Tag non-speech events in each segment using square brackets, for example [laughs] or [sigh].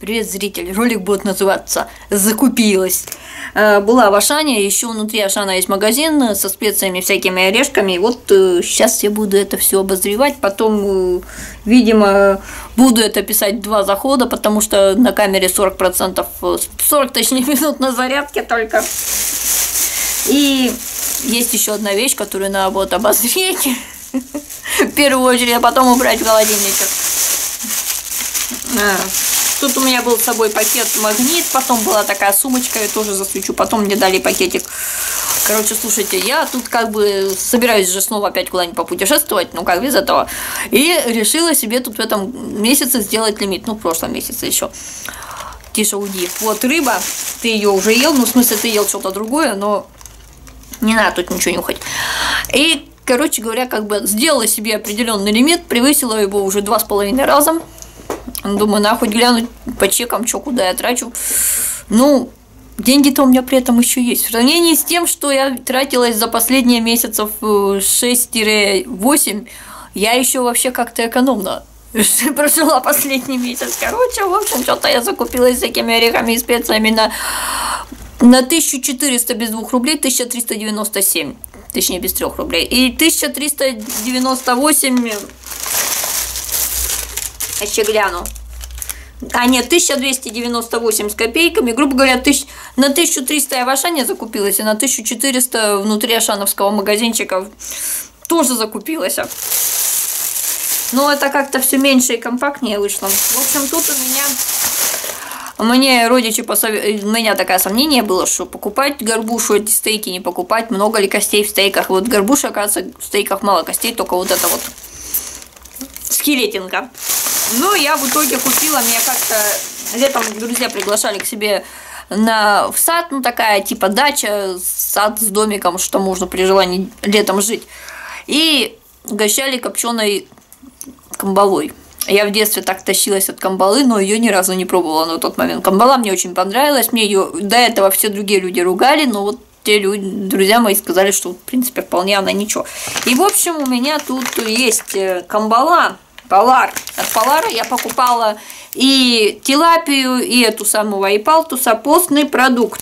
Привет, зритель! Ролик будет называться «Закупилась». Э, была в Ашане, еще внутри Ашана есть магазин со специями, всякими орешками. И вот сейчас э, я буду это все обозревать. Потом, э, видимо, буду это писать два захода, потому что на камере 40%, 40 точнее [laughs] минут на зарядке только. И есть еще одна вещь, которую надо вот обозреть. [laughs] В первую очередь, а потом убрать в холодильничек. Тут у меня был с собой пакет магнит, потом была такая сумочка, я тоже засвечу, потом мне дали пакетик. Короче, слушайте, я тут как бы собираюсь же снова опять куда-нибудь попутешествовать, ну как без этого. И решила себе тут в этом месяце сделать лимит, ну в прошлом месяце еще. Тише, уйди. Вот рыба, ты ее уже ел, ну в смысле ты ел что-то другое, но не надо тут ничего нюхать. И короче говоря, как бы сделала себе определенный лимит, превысила его уже два с половиной раза. Думаю, нахуй глянуть по чекам, что куда я трачу. Ну, деньги-то у меня при этом еще есть. В сравнении с тем, что я тратилась за последние месяцев 6-8, э, я еще вообще как-то экономно [laughs] прожила последний месяц. Короче, в общем, что-то я закупилась всякими орехами и специями на, на 1400 без 2 рублей, 1397. Точнее, без 3 рублей. И 1398 еще гляну. А нет, 1298 с копейками. Грубо говоря, тысяч... на 1300 я в Ашане закупилась, и на 1400 внутри Ашановского магазинчика тоже закупилась. Но это как-то все меньше и компактнее вышло. В общем, тут у меня мне родичи посовет... у меня такое сомнение было, что покупать горбушу, эти стейки не покупать, много ли костей в стейках. Вот горбуша, оказывается, в стейках мало костей, только вот это вот скелетинка. Ну, я в итоге купила, меня как-то летом друзья приглашали к себе на, в сад, ну, такая типа дача, сад с домиком, что можно при желании летом жить. И угощали копченой камбалой. Я в детстве так тащилась от камбалы, но ее ни разу не пробовала на тот момент. Камбала мне очень понравилась, мне ее до этого все другие люди ругали, но вот те люди, друзья мои сказали, что в принципе вполне она ничего. И в общем у меня тут есть э, камбала, Полар. От Полара я покупала и тилапию, и эту самую айпалтуса, постный продукт.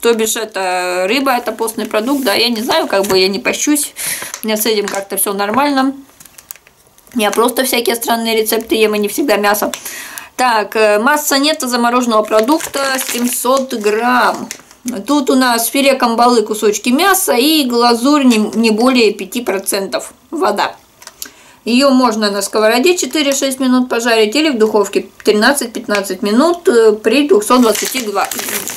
То бишь, это рыба, это постный продукт, да, я не знаю, как бы я не пощусь, у меня с этим как-то все нормально. Я просто всякие странные рецепты ем, и не всегда мясо. Так, э, масса нетто замороженного продукта 700 грамм. Тут у нас филе камбалы, кусочки мяса и глазурь не, не более 5% вода. Ее можно на сковороде 4-6 минут пожарить или в духовке 13-15 минут э, при 222,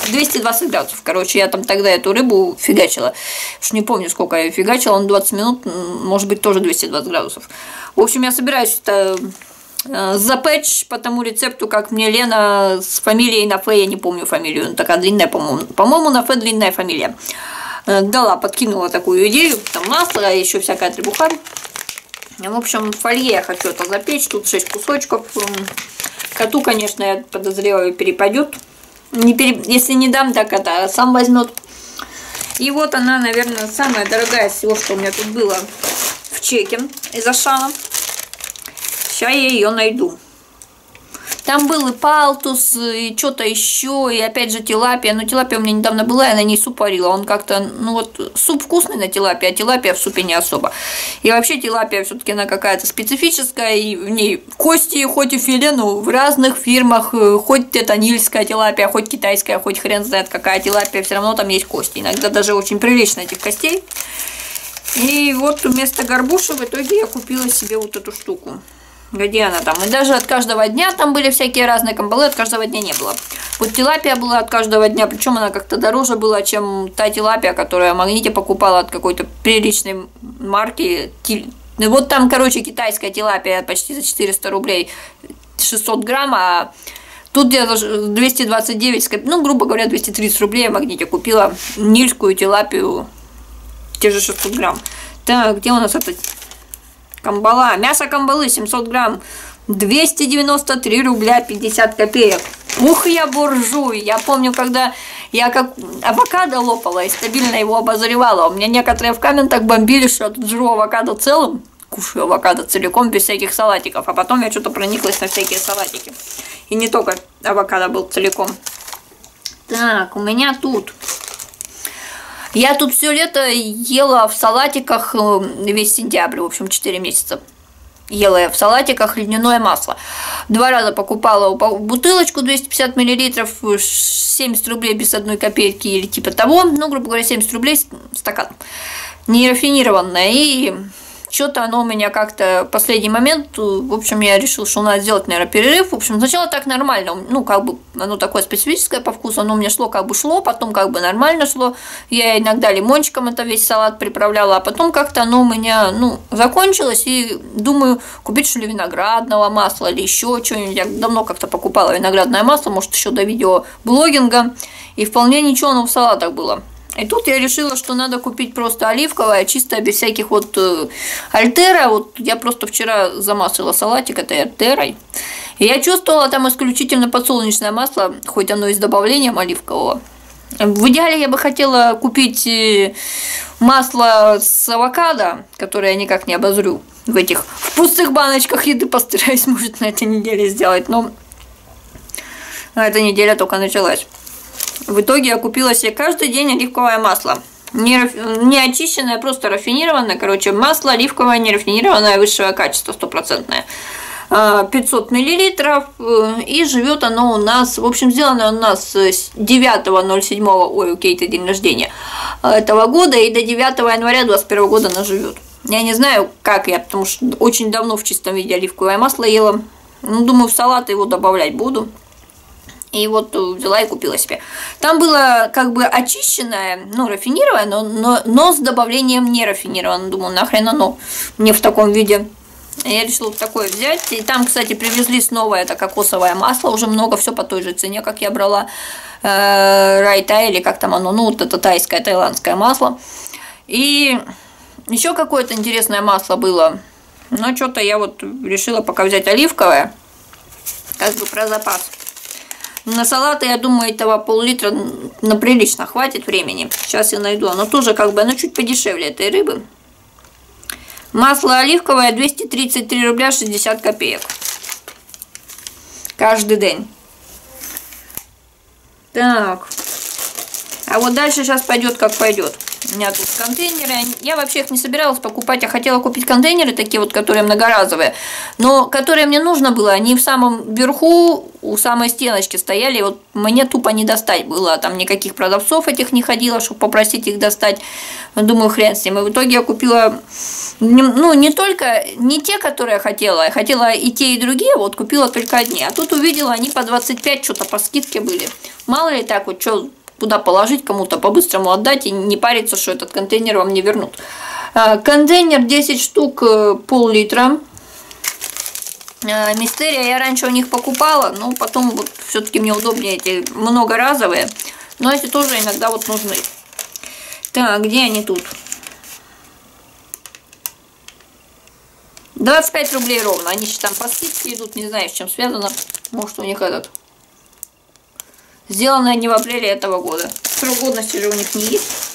220 градусов. Короче, я там тогда эту рыбу фигачила. Уж не помню, сколько я фигачила, он 20 минут, может быть, тоже 220 градусов. В общем, я собираюсь это запечь по тому рецепту, как мне Лена с фамилией на Фе, я не помню фамилию, она такая длинная, по-моему. По-моему, на Фе длинная фамилия. Э, дала, подкинула такую идею, там масло, еще всякая требуха. В общем, фолье я хочу это запечь. Тут 6 кусочков. Коту, конечно, я подозреваю, перепадет. Не пере... Если не дам, так это сам возьмет. И вот она, наверное, самая дорогая из всего, что у меня тут было в чеке из Ашана. Сейчас я ее найду. Там был и палтус, и что-то еще, и опять же тилапия. Но тилапия у меня недавно была, я на ней суп варила. Он как-то, ну вот, суп вкусный на тилапия, а тилапия в супе не особо. И вообще тилапия все-таки она какая-то специфическая, и в ней кости, хоть и филе, ну, в разных фирмах, э, хоть это нильская тилапия, хоть китайская, хоть хрен знает какая тилапия, все равно там есть кости. Иногда даже очень прилично этих костей. И вот вместо горбуши в итоге я купила себе вот эту штуку. Где она там? И даже от каждого дня там были всякие разные камбалы, от каждого дня не было. Вот тилапия была от каждого дня, причем она как-то дороже была, чем та тилапия, которую я в магните покупала от какой-то приличной марки. Вот там, короче, китайская тилапия почти за 400 рублей, 600 грамм, а Тут я 229, ну, грубо говоря, 230 рублей в магните купила нильскую тилапию, те же 600 грамм. Так, где у нас этот Камбала. Мясо камбалы 700 грамм. 293 рубля 50 копеек. Ух, я буржуй. Я помню, когда я как авокадо лопала и стабильно его обозревала. У меня некоторые в комментах бомбили, что я тут жру авокадо целым. кушаю авокадо целиком, без всяких салатиков. А потом я что-то прониклась на всякие салатики. И не только авокадо был целиком. Так, у меня тут... Я тут все лето ела в салатиках э, весь сентябрь, в общем, 4 месяца ела я в салатиках льняное масло. Два раза покупала бутылочку 250 мл, 70 рублей без одной копейки или типа того, ну, грубо говоря, 70 рублей стакан. Нерафинированное. И что-то оно у меня как-то последний момент, в общем, я решил, что надо сделать, наверное, перерыв. В общем, сначала так нормально, ну, как бы, оно такое специфическое по вкусу, оно у меня шло, как бы шло, потом как бы нормально шло. Я иногда лимончиком это весь салат приправляла, а потом как-то оно у меня, ну, закончилось, и думаю, купить, что ли, виноградного масла или еще что-нибудь. Я давно как-то покупала виноградное масло, может, еще до видео блогинга, и вполне ничего оно в салатах было. И тут я решила, что надо купить просто оливковое, чисто без всяких вот э, альтера. Вот я просто вчера замасила салатик этой альтерой. И я чувствовала там исключительно подсолнечное масло, хоть оно и с добавлением оливкового. В идеале я бы хотела купить э, масло с авокадо, которое я никак не обозрю в этих в пустых баночках еды [laughs] постараюсь, может, на этой неделе сделать, но на эта неделя только началась. В итоге я купила себе каждый день оливковое масло. Не, не очищенное, просто рафинированное. Короче, масло оливковое, не рафинированное, высшего качества, стопроцентное. 500 а, миллилитров э, и живет оно у нас, в общем, сделано у нас с 9.07, ой, у Кейта день рождения этого года и до 9 января 2021 года она живет. Я не знаю, как я, потому что очень давно в чистом виде оливковое масло ела. Ну, думаю, в салат его добавлять буду. И вот взяла и купила себе. Там было как бы очищенное, ну, рафинированное, но, но, но с добавлением не рафинированного. Думаю, нахрен оно мне в таком виде. Я решила вот такое взять. И там, кстати, привезли снова это кокосовое масло. Уже много, все по той же цене, как я брала. Э, райта или как там оно, ну, вот это тайское, тайландское масло. И еще какое-то интересное масло было. Но что-то я вот решила пока взять оливковое. Как бы про запас. На салаты, я думаю, этого пол-литра на прилично хватит времени. Сейчас я найду. Оно тоже как бы, оно чуть подешевле этой рыбы. Масло оливковое 233 рубля 60 копеек. Каждый день. Так. А вот дальше сейчас пойдет как пойдет. У меня тут контейнеры. Я вообще их не собиралась покупать. Я хотела купить контейнеры такие вот, которые многоразовые. Но которые мне нужно было, они в самом верху, у самой стеночки стояли. Вот мне тупо не достать было. Там никаких продавцов этих не ходило, чтобы попросить их достать. Думаю, хрен с ним. И в итоге я купила, ну, не только, не те, которые я хотела. Я хотела и те, и другие. Вот купила только одни. А тут увидела, они по 25 что-то по скидке были. Мало ли так вот, что куда положить, кому-то по-быстрому отдать и не париться, что этот контейнер вам не вернут. А, контейнер 10 штук, э, пол-литра. А, мистерия я раньше у них покупала, но потом вот все-таки мне удобнее эти многоразовые. Но эти тоже иногда вот нужны. Так, где они тут? 25 рублей ровно. Они сейчас там по скидке идут, не знаю, с чем связано. Может, у них этот Сделанное не в апреле этого года. Срок годности же у них не есть.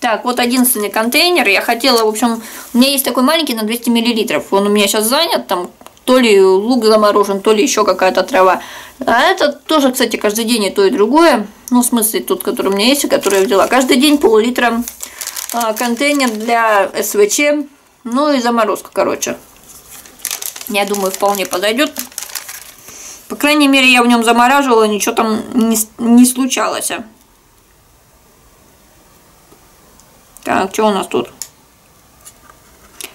Так, вот единственный контейнер. Я хотела, в общем, у меня есть такой маленький на 200 миллилитров. Он у меня сейчас занят, там то ли лук заморожен, то ли еще какая-то трава. А это тоже, кстати, каждый день и то, и другое. Ну, в смысле, тот, который у меня есть, и который я взяла. Каждый день пол-литра а, контейнер для СВЧ. Ну и заморозка, короче. Я думаю, вполне подойдет. По крайней мере, я в нем замораживала, ничего там не, не случалось. Так, что у нас тут?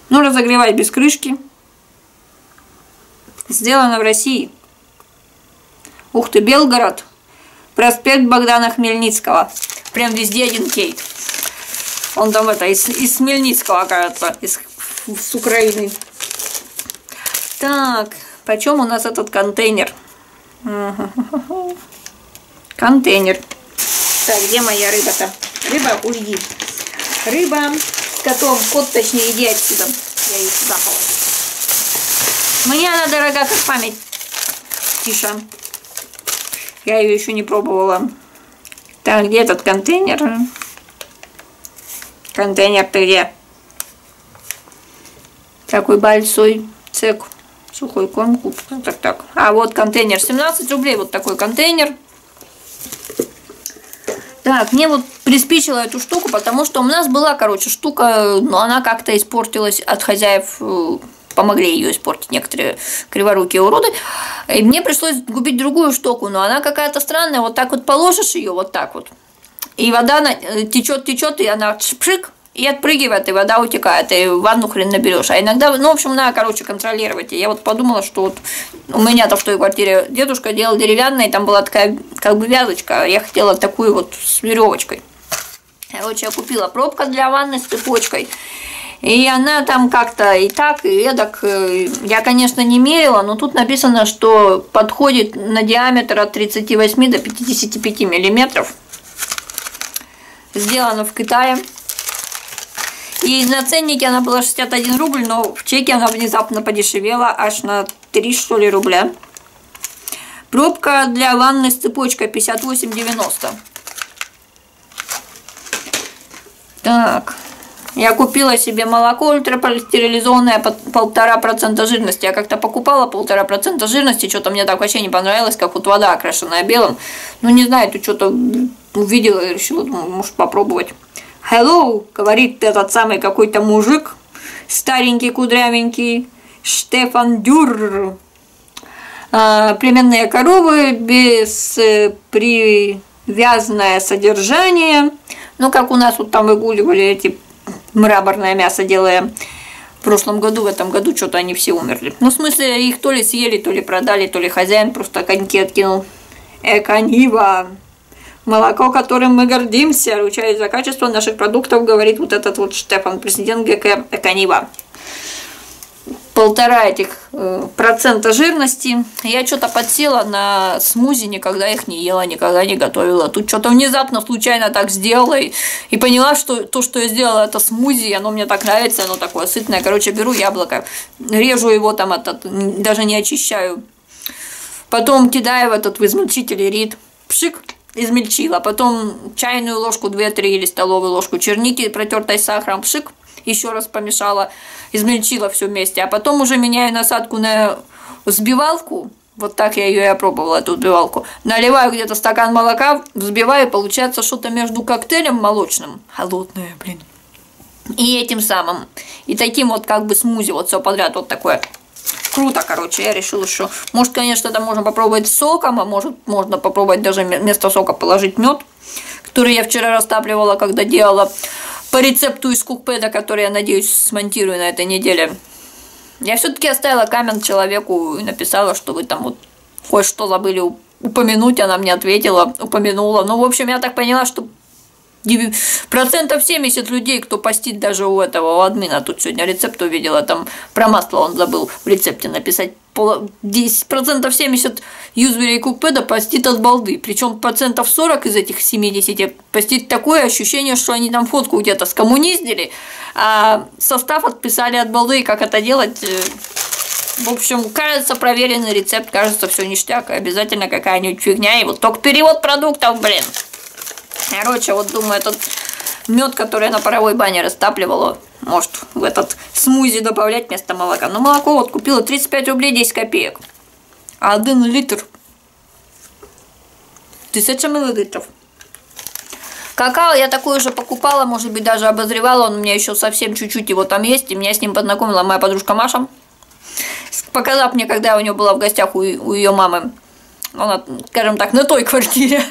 Ну, разогревать без крышки. Сделано в России. Ух ты, Белгород. Проспект Богдана Хмельницкого. Прям везде один кейт. Он там это, из, из Хмельницкого, кажется, из, с Украины. Так, почем у нас этот контейнер? Контейнер. Так, где моя рыба-то? Рыба, уйди. Рыба с котом. Кот, точнее, иди отсюда. Я ее сюда положу. Мне она дорога, как память. Тише. Я ее еще не пробовала. Так, где этот контейнер? Контейнер ты где? Такой большой цек. Сухой корм куб. Так, так. А вот контейнер. 17 рублей вот такой контейнер. Так, мне вот приспичило эту штуку, потому что у нас была, короче, штука, но она как-то испортилась от хозяев э, помогли ее испортить некоторые криворукие уроды. И мне пришлось купить другую штуку, но она какая-то странная. Вот так вот положишь ее, вот так вот. И вода течет, течет, и она шпшик, и отпрыгивает, и вода утекает, и ванну хрен наберешь. А иногда, ну, в общем, надо, короче, контролировать. И я вот подумала, что вот у меня-то в той квартире дедушка делал деревянные, там была такая, как бы, вязочка, а я хотела такую вот с веревочкой. Короче, я купила пробка для ванны с цепочкой. И она там как-то и так, и эдак. Э, я, конечно, не мерила, но тут написано, что подходит на диаметр от 38 до 55 миллиметров. Сделано в Китае. И на ценнике она была 61 рубль, но в чеке она внезапно подешевела аж на 3 что ли рубля. Пробка для ванны с цепочкой 58,90. Так. Я купила себе молоко ультрапростерилизованное полтора процента жирности. Я как-то покупала полтора процента жирности, что-то мне так вообще не понравилось, как вот вода окрашенная белым. Ну, не знаю, тут что-то увидела и решила, может, попробовать. Hello, говорит этот самый какой-то мужик, старенький, кудрявенький, Штефан Дюрр. А, племенные коровы без э, привязанное содержание. Ну, как у нас вот там выгуливали эти мраморное мясо делаем. В прошлом году, в этом году что-то они все умерли. Ну, в смысле, их то ли съели, то ли продали, то ли хозяин просто коньки откинул. Эконива. Молоко, которым мы гордимся, ручаясь за качество наших продуктов, говорит вот этот вот Штефан, президент ГК Эконива полтора этих э, процента жирности. Я что-то подсела на смузи, никогда их не ела, никогда не готовила. Тут что-то внезапно, случайно так сделала и, и поняла, что то, что я сделала, это смузи, оно мне так нравится, оно такое сытное. Короче, беру яблоко, режу его там, этот, даже не очищаю. Потом кидаю в этот в измельчитель рит, пшик, измельчила. Потом чайную ложку 2-3 или столовую ложку черники, протертой сахаром, пшик, еще раз помешала, измельчила все вместе, а потом уже меняю насадку на взбивалку, вот так я ее и опробовала, эту взбивалку. Наливаю где-то стакан молока, взбиваю, получается что-то между коктейлем молочным, холодное, блин, и этим самым. И таким вот как бы смузи, вот все подряд, вот такое. Круто, короче, я решила, что может, конечно, это можно попробовать соком, а может, можно попробовать даже вместо сока положить мед, который я вчера растапливала, когда делала по рецепту из кукпеда, который, я надеюсь, смонтирую на этой неделе. Я все-таки оставила камень человеку и написала, что вы там вот кое-что забыли упомянуть, она мне ответила, упомянула. Ну, в общем, я так поняла, что процентов 70 людей, кто постит даже у этого, у админа, тут сегодня рецепт увидела, там про масло он забыл в рецепте написать, 10 процентов 70 юзберей купеда постит от балды, причем процентов 40 из этих 70 постит такое ощущение, что они там фотку где-то скоммуниздили, а состав отписали от балды, как это делать, э, в общем, кажется, проверенный рецепт, кажется, все ништяк, обязательно какая-нибудь фигня, и вот только перевод продуктов, блин. Короче, вот думаю, этот мед, который я на паровой бане растапливала, может в этот смузи добавлять вместо молока. Но молоко вот купила 35 рублей 10 копеек. А один литр 1000 миллилитров. Какао я такое же покупала, может быть, даже обозревала. Он у меня еще совсем чуть-чуть его там есть. И меня с ним познакомила моя подружка Маша. Показав мне, когда я у нее была в гостях у, у ее мамы она, скажем так, на той [laughs] квартире.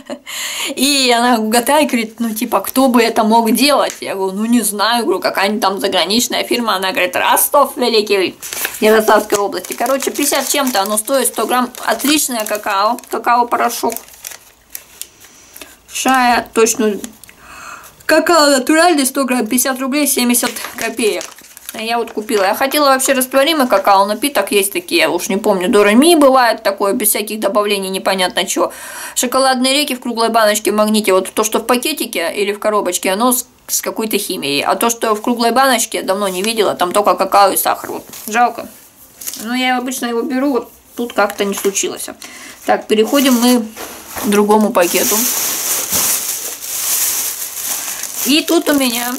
И она угадает, говорит, ну, типа, кто бы это мог делать? Я говорю, ну, не знаю, говорю, какая-нибудь там заграничная фирма. Она говорит, Ростов Великий, Ярославской области. Короче, 50 чем-то оно стоит, 100 грамм. Отличное какао, какао-порошок. Шая, точно. Какао натуральный, 100 грамм, 50 рублей, 70 копеек. Я вот купила. Я хотела вообще растворимый какао напиток. Есть такие, я уж не помню. Дорами бывает такое, без всяких добавлений, непонятно что. Шоколадные реки в круглой баночке в магните. Вот то, что в пакетике или в коробочке, оно с, с какой-то химией. А то, что в круглой баночке, давно не видела. Там только какао и сахар. Вот. Жалко. Но я обычно его беру. Вот тут как-то не случилось. Так, переходим мы к другому пакету. И тут у меня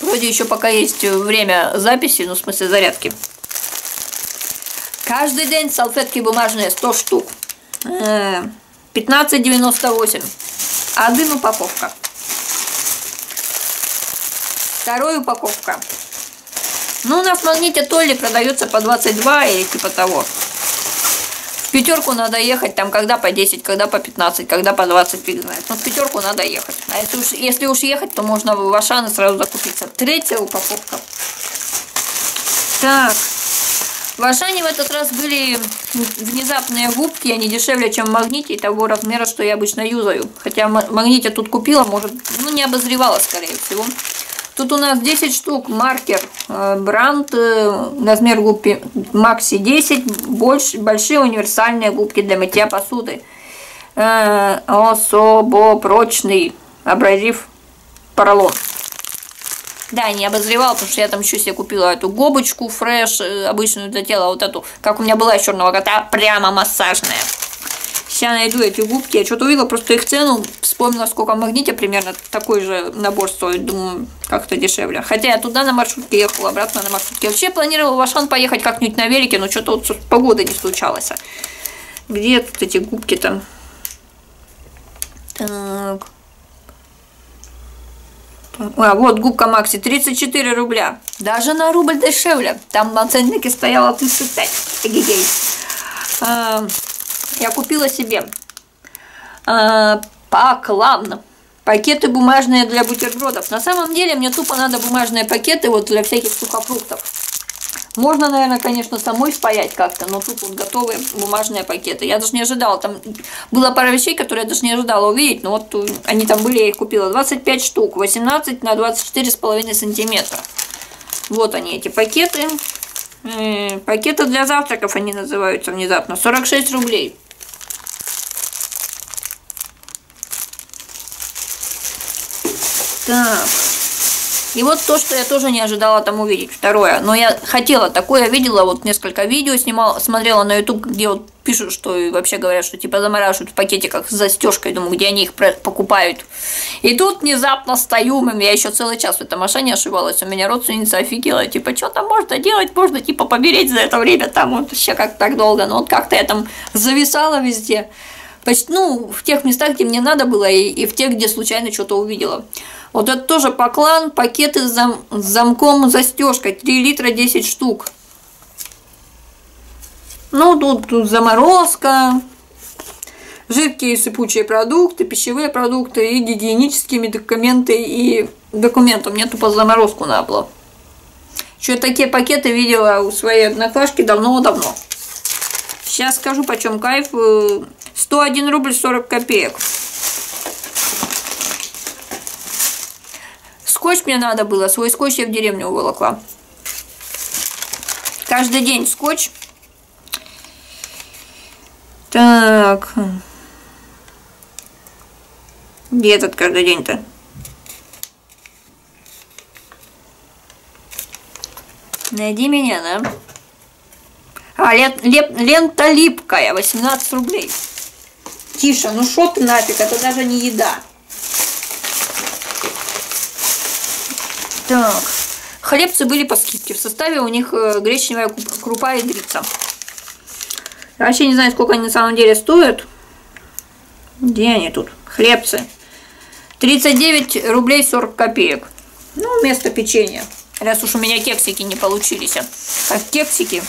Вроде еще пока есть время записи, ну, в смысле зарядки. Каждый день салфетки бумажные 100 штук. 15,98. Э, Один упаковка. Второй упаковка. Ну, у нас в магните Толли продается по 22 или типа того. Пятерку надо ехать, там когда по 10, когда по 15, когда по 20, фиг знает. Но в пятерку надо ехать. А если уж, если уж ехать, то можно в Ашан сразу закупиться. Третья упаковка. Так. В Ашане в этот раз были внезапные губки, они дешевле, чем в Магните, того размера, что я обычно юзаю. Хотя Магните тут купила, может, ну не обозревала, скорее всего. Тут у нас 10 штук, маркер, э, бренд, э, размер губки Maxi 10, больше, большие универсальные губки для мытья посуды. Э, особо прочный абразив поролон. Да, не обозревал, потому что я там еще себе купила эту губочку фреш, обычную для тела, вот эту, как у меня была из черного кота, прямо массажная. Сейчас найду эти губки. Я что-то увидела, просто их цену. Вспомнила, сколько в магните примерно такой же набор стоит. Думаю, как-то дешевле. Хотя я туда на маршрутке ехала, обратно на маршрутке. Вообще планировала в Ашан поехать как-нибудь на велике, но что-то вот погода не случалось. Где тут эти губки там? Так. А, вот губка Макси, 34 рубля. Даже на рубль дешевле. Там на ценнике стояло 35. Эгегей. А, я купила себе э, поклан. Пакеты бумажные для бутербродов. На самом деле мне тупо надо бумажные пакеты вот для всяких сухофруктов. Можно, наверное, конечно, самой спаять как-то, но тут вот готовые бумажные пакеты. Я даже не ожидала, там было пара вещей, которые я даже не ожидала увидеть, но вот они там были, я их купила. 25 штук, 18 на 24,5 сантиметра. Вот они, эти пакеты. Э, пакеты для завтраков они называются внезапно. 46 рублей. Так. И вот то, что я тоже не ожидала там увидеть. Второе. Но я хотела такое, видела вот несколько видео, снимала, смотрела на YouTube, где вот пишут, что вообще говорят, что типа замораживают в пакетиках с застежкой, думаю, где они их покупают. И тут внезапно стою, я еще целый час в этом машине ошибалась, у меня родственница офигела, типа, что там можно делать, можно типа помереть за это время, там вот еще как так долго, но вот как-то я там зависала везде. Почти, ну, в тех местах, где мне надо было, и, и в тех, где случайно что-то увидела. Вот это тоже поклан, пакеты с, зам, с замком застежкой, 3 литра 10 штук. Ну, тут, тут заморозка, жидкие сыпучие продукты, пищевые продукты и гигиенические документы и документы. Меня тупо заморозку надо было. Еще такие пакеты видела у своей одноклашки давно-давно. Сейчас скажу, почем кайф. 101 э, рубль 40 копеек. Скотч мне надо было. Свой скотч я в деревню уволокла. Каждый день скотч. Так. Где этот каждый день-то? Найди меня, да? А, лет, леп, лента липкая, 18 рублей. Тише, ну что ты нафиг, это даже не еда. Так, хлебцы были по скидке. В составе у них э, гречневая крупа и грица. Я вообще не знаю, сколько они на самом деле стоят. Где они тут? Хлебцы. 39 рублей 40 копеек. Ну, вместо печенья. Раз уж у меня кексики не получились. А как кексики.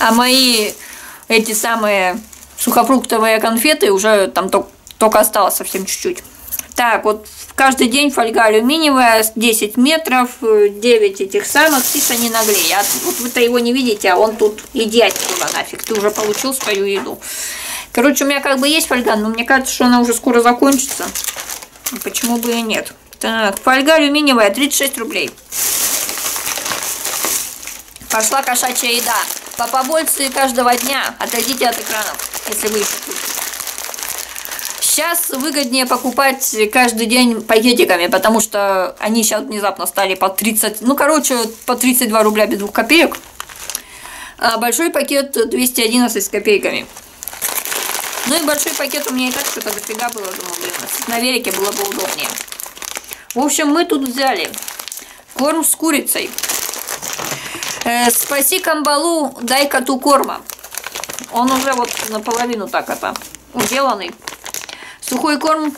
А мои эти самые сухофруктовые конфеты уже там только, только осталось совсем чуть-чуть. Так, вот каждый день фольга алюминиевая, 10 метров, 9 этих самых, тише не наглей. А вот вы-то его не видите, а он тут, иди отсюда нафиг, ты уже получил свою еду. Короче, у меня как бы есть фольга, но мне кажется, что она уже скоро закончится. Почему бы и нет. Так, фольга алюминиевая, 36 рублей. Пошла кошачья еда. По побольше каждого дня. Отойдите от экранов, если вы еще. Сейчас выгоднее покупать каждый день пакетиками, потому что они сейчас внезапно стали по 30, ну, короче, по 32 рубля без двух копеек. А большой пакет 211 с копейками. Ну и большой пакет у меня и так что-то дофига было, думаю, блин, на велике было бы удобнее. В общем, мы тут взяли Корм с курицей. Э, спаси камбалу, дай коту корма. Он уже вот наполовину так это уделанный. Сухой корм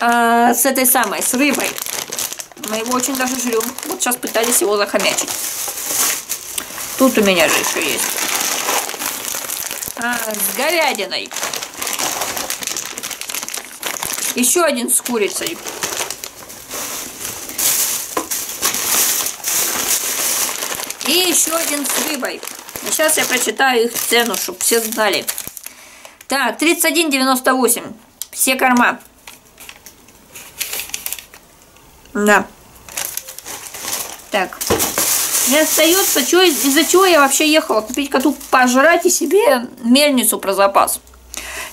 э, с этой самой, с рыбой. Мы его очень даже жрем. Вот сейчас пытались его захомячить. Тут у меня же еще есть. А, с говядиной. Еще один с курицей. И еще один с рыбой. Сейчас я прочитаю их цену, чтобы все знали. Так, 31,98. Все корма. Да. Так. Не остается, из-за чего я вообще ехала купить коту пожрать и себе мельницу про запас.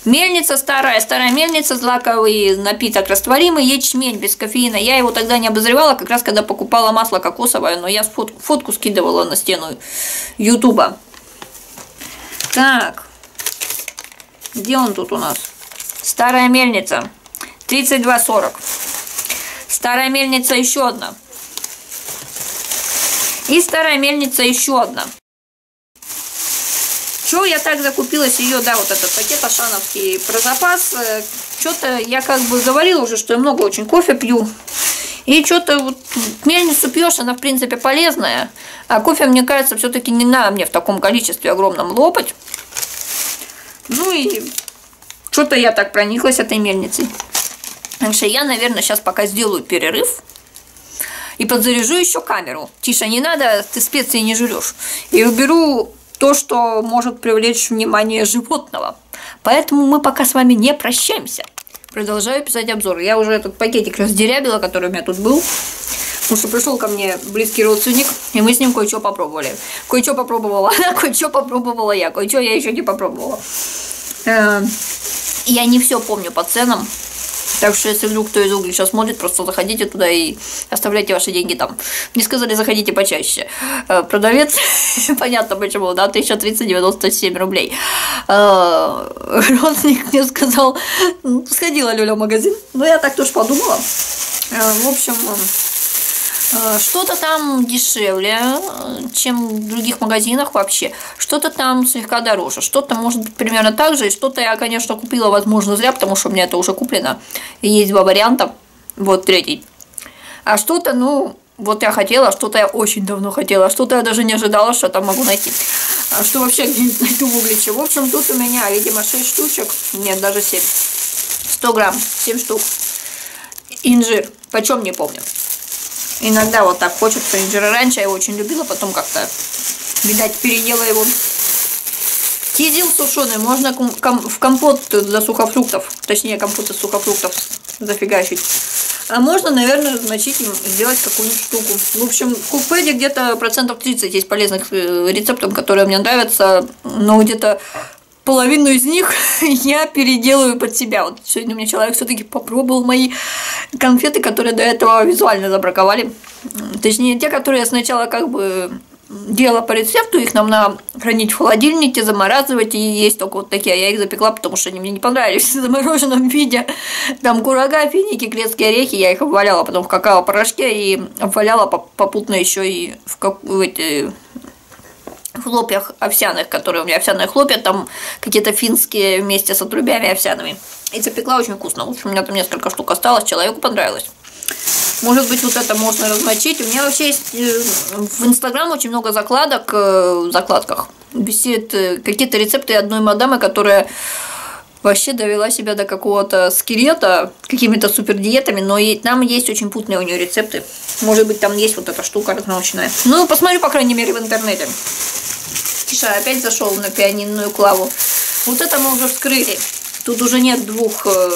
Мельница старая, старая мельница, злаковый напиток растворимый, ячмень без кофеина. Я его тогда не обозревала, как раз когда покупала масло кокосовое, но я фотку, фотку скидывала на стену Ютуба. Так, где он тут у нас? Старая мельница, 32,40. Старая мельница еще одна. И старая мельница еще одна. Чего я так закупилась ее, да, вот этот пакет ашановский про запас. Э, что-то я как бы говорила уже, что я много очень кофе пью. И что-то вот мельницу пьешь, она в принципе полезная. А кофе, мне кажется, все-таки не надо мне в таком количестве огромном лопать. Ну и что-то я так прониклась этой мельницей. Так что я, наверное, сейчас пока сделаю перерыв. И подзаряжу еще камеру. Тише, не надо, ты специи не жрешь. И уберу то, что может привлечь внимание животного. Поэтому мы пока с вами не прощаемся. Продолжаю писать обзор. Я уже этот пакетик раздерябила, который у меня тут был. Потому что пришел ко мне близкий родственник, и мы с ним кое-что попробовали. Кое-что попробовала она, [laughs] кое-что попробовала я, кое-что я еще не попробовала. Э, я не все помню по ценам, так что, если вдруг кто из угли сейчас смотрит, просто заходите туда и оставляйте ваши деньги там. Мне сказали, заходите почаще. Э, продавец, [laughs] понятно почему, да, 1397 рублей. Э, родственник мне сказал, сходила Люля в магазин. Ну, я так тоже подумала. Э, в общем, что-то там дешевле, э, чем в других магазинах вообще. Что-то там слегка дороже. Что-то может быть примерно так же. И что-то я, конечно, купила, возможно, зря, потому что у меня это уже куплено. И есть два варианта. Вот третий. А что-то, ну, вот я хотела, что-то я очень давно хотела, что-то я даже не ожидала, что там могу найти. А что вообще где-нибудь найду в Угличе. В общем, тут у меня, видимо, 6 штучек, нет, даже 7. 100 грамм, 7 штук. Инжир, почем не помню. Иногда вот так хочется инжира. Раньше я его очень любила, потом как-то, видать, переела его. Кизил сушеный можно в компот для сухофруктов, точнее компот из сухофруктов зафигачить. А можно, наверное, размочить им, сделать какую-нибудь штуку. В общем, в купеде где-то процентов 30 есть полезных э, рецептов, которые мне нравятся, но где-то половину из них [laughs] я переделаю под себя. Вот сегодня у меня человек все-таки попробовал мои конфеты, которые до этого визуально забраковали. Точнее, те, которые я сначала как бы делала по рецепту, их нам надо хранить в холодильнике, замораживать и есть только вот такие. Я их запекла, потому что они мне не понравились [laughs] в замороженном виде. Там курага, финики, клетские орехи, я их обваляла потом в какао-порошке и обваляла попутно еще и в, как, в эти хлопьях овсяных, которые у меня овсяные хлопья, там какие-то финские вместе с отрубями овсяными. И запекла очень вкусно. В общем, у меня там несколько штук осталось, человеку понравилось. Может быть, вот это можно размочить. У меня вообще есть э, в Инстаграм очень много закладок, э, в закладках висит э, какие-то рецепты одной мадамы, которая вообще довела себя до какого-то скелета какими-то супер диетами, но и там есть очень путные у нее рецепты. Может быть, там есть вот эта штука разнаучная. Ну, посмотрю, по крайней мере, в интернете. Тиша опять зашел на пианинную клаву. Вот это мы уже вскрыли. Тут уже нет двух э,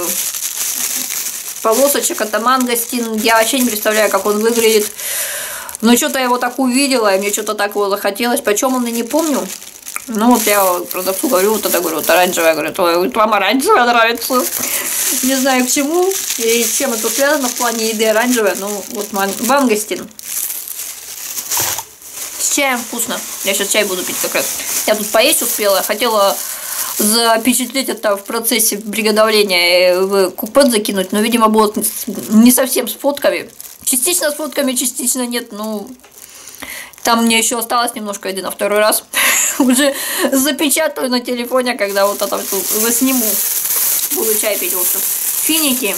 полосочек. Это мангостин. Я вообще не представляю, как он выглядит. Но что-то я его так увидела, и мне что-то так его захотелось. Почем он, я не помню. Ну, вот я продавцу говорю, вот это говорю, вот оранжевая, говорю, ой, вам оранжевая нравится. Не знаю к чему и с чем это связано в плане еды оранжевая, ну, вот мангостин чаем вкусно. Я сейчас чай буду пить как раз. Я тут поесть успела. Хотела запечатлеть это в процессе приготовления, в купон закинуть, но, видимо, будут не совсем с фотками. Частично с фотками, частично нет, ну, там мне еще осталось немножко еды на второй раз. Уже запечатаю на телефоне, когда вот это засниму. Буду чай пить, в общем. Финики.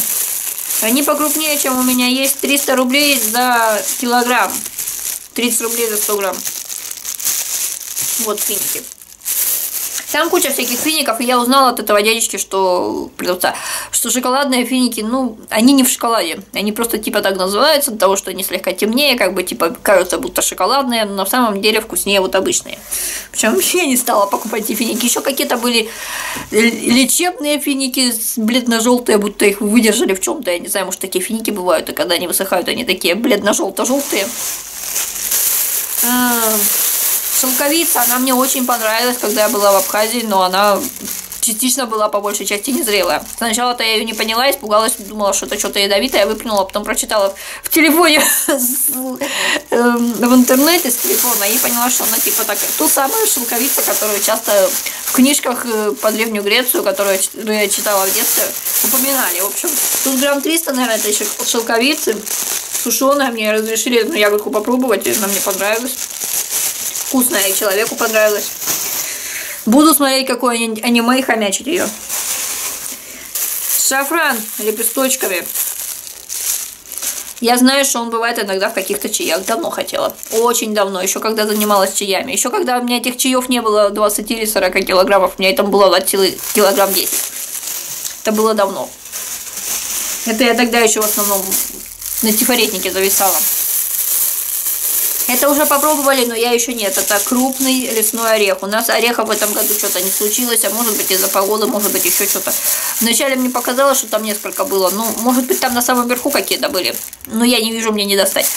Они покрупнее, чем у меня есть. 300 рублей за килограмм. 30 рублей за 100 грамм. Вот финики. Там куча всяких фиников, и я узнала от этого дядечки, что продавца, что шоколадные финики, ну, они не в шоколаде. Они просто типа так называются, от того, что они слегка темнее, как бы типа кажутся будто шоколадные, но на самом деле вкуснее вот обычные. Причем я не стала покупать эти финики. Еще какие-то были лечебные финики, бледно-желтые, будто их выдержали в чем-то. Я не знаю, может такие финики бывают, и когда они высыхают, они такие бледно-желто-желтые. Шелковица, она мне очень понравилась, когда я была в Абхазии, но она частично была по большей части незрелая. Сначала-то я ее не поняла, испугалась, думала, что это что-то ядовитое, выплюнула, а потом прочитала в телефоне [laughs] эм, в интернете с телефона и поняла, что она типа так, ту самую шелковица, которую часто в книжках э, по Древнюю Грецию, которую я читала в детстве, упоминали. В общем, тут грамм 300, наверное, этой шелковицы, сушеная, мне разрешили эту ягодку попробовать, она мне понравилась вкусная, и человеку понравилось. Буду смотреть какое аниме и хомячить ее. Шафран лепесточками. Я знаю, что он бывает иногда в каких-то чаях. Давно хотела. Очень давно. Еще когда занималась чаями. Еще когда у меня этих чаев не было 20 или 40 килограммов. У меня там было килограмм 10. Это было давно. Это я тогда еще в основном на тифаретнике зависала. Это уже попробовали, но я еще нет. Это крупный лесной орех. У нас орехов в этом году что-то не случилось, а может быть из-за погоды, может быть еще что-то. Вначале мне показалось, что там несколько было. Ну, может быть там на самом верху какие-то были. Но я не вижу, мне не достать.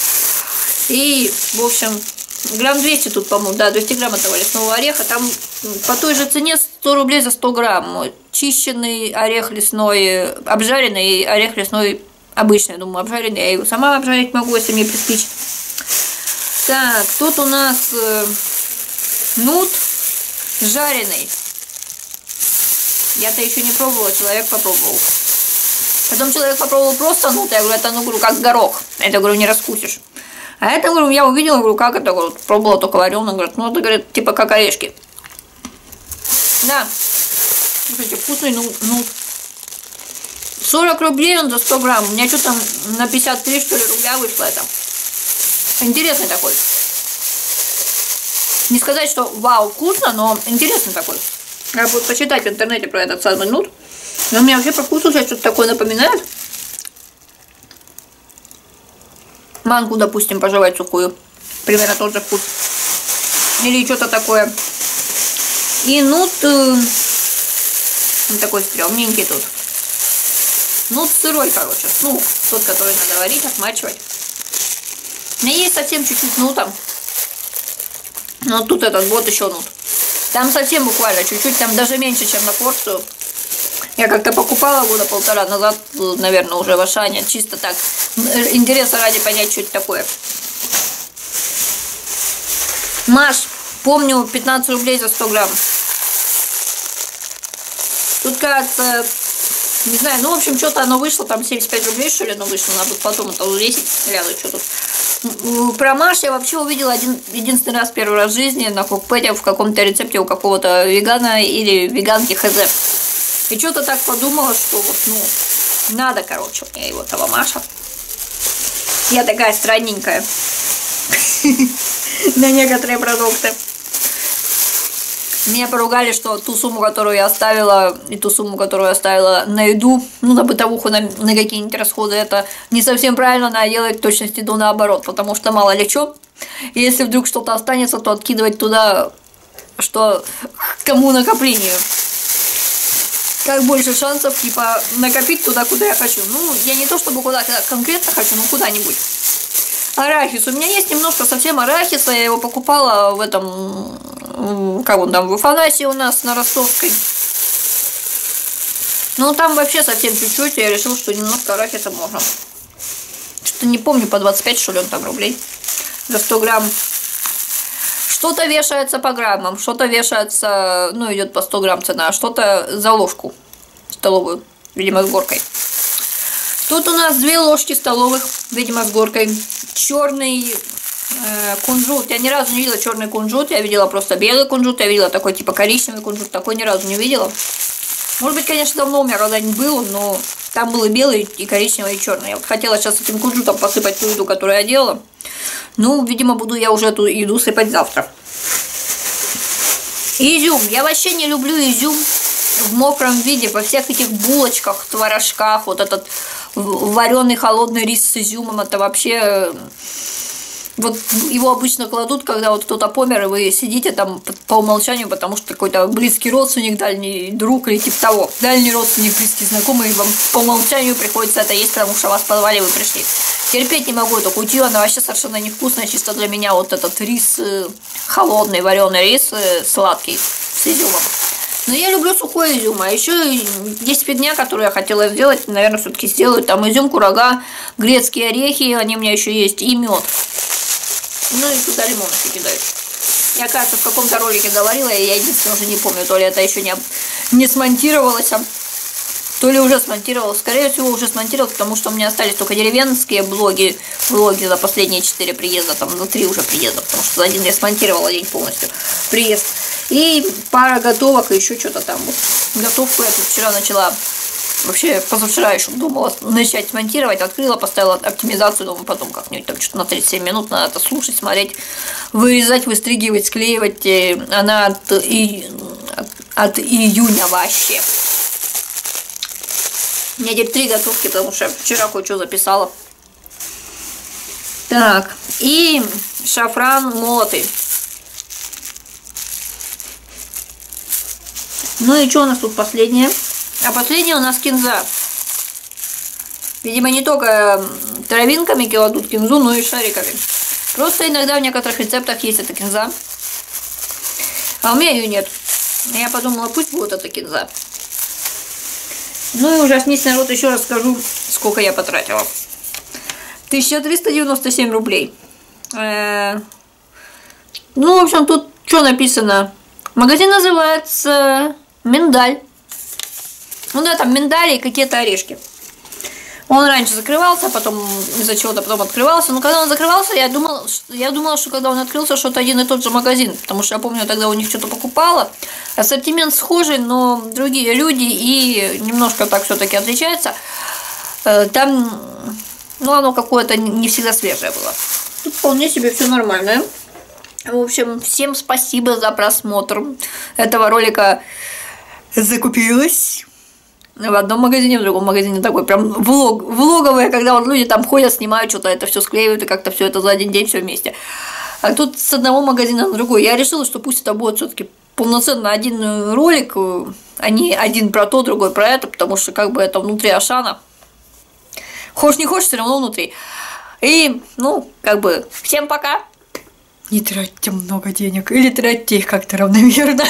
И, в общем, грамм 200 тут, по-моему, да, 200 грамм этого лесного ореха. Там по той же цене 100 рублей за 100 грамм. Чищенный орех лесной, обжаренный орех лесной обычный, думаю, обжаренный. Я его сама обжарить могу, если мне приспичит. Так, тут у нас э, нут жареный. Я-то еще не пробовала, человек попробовал. Потом человек попробовал просто нут, я говорю, это, ну, говорю, как горох. Это, говорю, не раскусишь. А это, говорю, я увидела, говорю, как это, говорю, пробовала только вареный, говорит, ну, это, говорит, типа как орешки. Да, слушайте, вкусный нут. 40 рублей он за 100 грамм. У меня что там на 53, что ли, рубля вышло это. Интересный такой. Не сказать, что вау, вкусно, но интересный такой. Я буду почитать в интернете про этот самый нут. Но мне вообще по вкусу сейчас что-то такое напоминает. Мангу, допустим, пожевать сухую. Примерно тот же вкус. Или что-то такое. И нут... Э, он такой стрёмненький тут. Нут сырой, короче. Ну, тот, который надо варить, отмачивать. У меня есть совсем чуть-чуть нута. Но тут этот вот еще нут. Там совсем буквально чуть-чуть, там даже меньше, чем на порцию. Я как-то покупала года полтора назад, наверное, уже в Ашане. Чисто так, интересно ради понять, что это такое. Маш, помню, 15 рублей за 100 грамм. Тут, кажется, не знаю, ну, в общем, что-то оно вышло, там 75 рублей, что ли, оно вышло, надо потом это взвесить, гляну, что тут. Про Маш я вообще увидела один, единственный раз, первый раз в жизни на кукпеде в каком-то рецепте у какого-то вегана или веганки хз. И что-то так подумала, что вот, ну, надо, короче, мне его того Маша. Я такая странненькая [laughs] на некоторые продукты. Меня поругали, что ту сумму, которую я оставила, и ту сумму, которую я оставила на еду, ну, на бытовуху, на, на какие-нибудь расходы, это не совсем правильно, надо делать точности до наоборот, потому что мало ли что. И если вдруг что-то останется, то откидывать туда, что кому накоплению. Как больше шансов, типа, накопить туда, куда я хочу. Ну, я не то чтобы куда конкретно хочу, но куда-нибудь. Арахис. У меня есть немножко совсем арахиса. Я его покупала в этом как он там, в Афанасии у нас на Ростовской. Ну, там вообще совсем чуть-чуть, я решил, что немножко арахиса можно. Что-то не помню, по 25, что ли, он там рублей за 100 грамм. Что Что-то вешается по граммам, что-то вешается, ну, идет по 100 грамм цена, а что-то за ложку столовую, видимо, с горкой. Тут у нас две ложки столовых, видимо, с горкой. Черный э, кунжут. Я ни разу не видела черный кунжут. Я видела просто белый кунжут. Я видела такой типа коричневый кунжут. Такой ни разу не видела. Может быть, конечно, давно у меня когда-нибудь был, но там был и белый, и коричневый, и черный. Я вот хотела сейчас этим кунжутом посыпать ту еду, которую я делала. Ну, видимо, буду я уже эту еду сыпать завтра. Изюм. Я вообще не люблю изюм в мокром виде, во всех этих булочках, творожках, вот этот вареный холодный рис с изюмом, это вообще... Вот его обычно кладут, когда вот кто-то помер, и вы сидите там по умолчанию, потому что какой-то близкий родственник, дальний друг или типа того. Дальний родственник, близкий знакомый, вам по умолчанию приходится это есть, потому что вас позвали, вы пришли. Терпеть не могу эту кутью, она вообще совершенно невкусная, чисто для меня вот этот рис, э, холодный вареный рис, э, сладкий, с изюмом. Но я люблю сухой изюм. А еще есть дня, которые я хотела сделать. Наверное, все-таки сделаю. Там изюм, курага, грецкие орехи. Они у меня еще есть. И мед. Ну и туда лимон еще. Я, кажется, в каком-то ролике говорила, и я единственное уже не помню, то ли это еще не, не смонтировалось, а то ли уже смонтировал. Скорее всего, уже смонтировал, потому что у меня остались только деревенские блоги, блоги за последние четыре приезда, там за три уже приезда, потому что за один я смонтировала день полностью приезд. И пара готовок, и еще что-то там. Готовку я тут вчера начала Вообще, позавчера еще думала начать монтировать, открыла, поставила оптимизацию, думаю, потом как-нибудь там что-то на 37 минут надо это слушать, смотреть, вырезать, выстригивать, склеивать. Она от, и, от июня вообще. У меня теперь три готовки, потому что вчера кое-что записала. Так, и шафран молотый. Ну и что у нас тут последнее? А последнее у нас кинза. Видимо, не только травинками кладут кинзу, но и шариками. Просто иногда в некоторых рецептах есть эта кинза. А у меня ее нет. Я подумала, пусть будет эта кинза. Ну и ужаснись народ, еще раз скажу, сколько я потратила. 1397 рублей. Э -э ну, в общем, тут что написано? Магазин называется Миндаль. Ну да, там миндали и какие-то орешки. Он раньше закрывался, потом из-за чего-то потом открывался. Но когда он закрывался, я думала, я думала, что когда он открылся, что это один и тот же магазин. Потому что я помню, тогда у них что-то покупала. Ассортимент схожий, но другие люди и немножко так все-таки отличается. Э, там, ну, оно какое-то не всегда свежее было. Тут вполне себе все нормально. В общем, всем спасибо за просмотр этого ролика. Закупилась в одном магазине, в другом магазине такой прям влог, влоговые, когда вот люди там ходят, снимают что-то, это все склеивают и как-то все это за один день все вместе. А тут с одного магазина на другой. Я решила, что пусть это будет все-таки полноценно один ролик, а не один про то, другой про это, потому что как бы это внутри Ашана. Хочешь не хочешь, все равно внутри. И, ну, как бы, всем пока. Не тратьте много денег или тратьте их как-то равномерно.